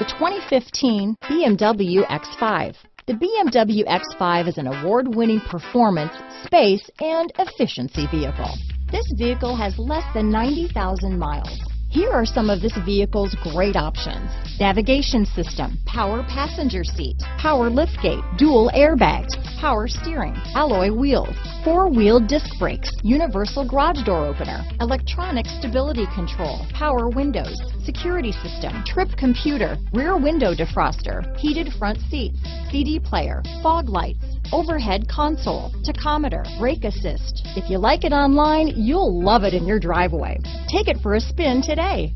The 2015 BMW X5. The BMW X5 is an award-winning performance, space, and efficiency vehicle. This vehicle has less than 90,000 miles. Here are some of this vehicle's great options. Navigation system, power passenger seat, power liftgate, dual airbags, power steering, alloy wheels, four-wheel disc brakes, universal garage door opener, electronic stability control, power windows, security system, trip computer, rear window defroster, heated front seats, CD player, fog lights, overhead console, tachometer, brake assist. If you like it online, you'll love it in your driveway. Take it for a spin today.